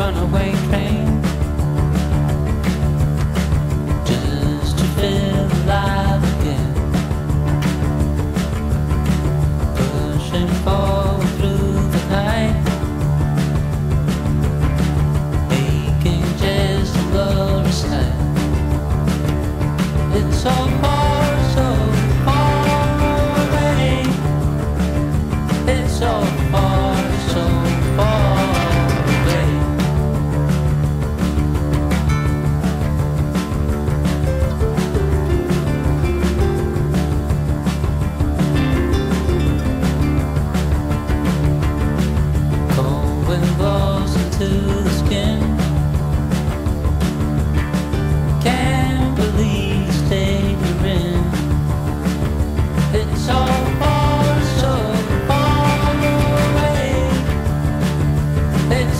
runaway train.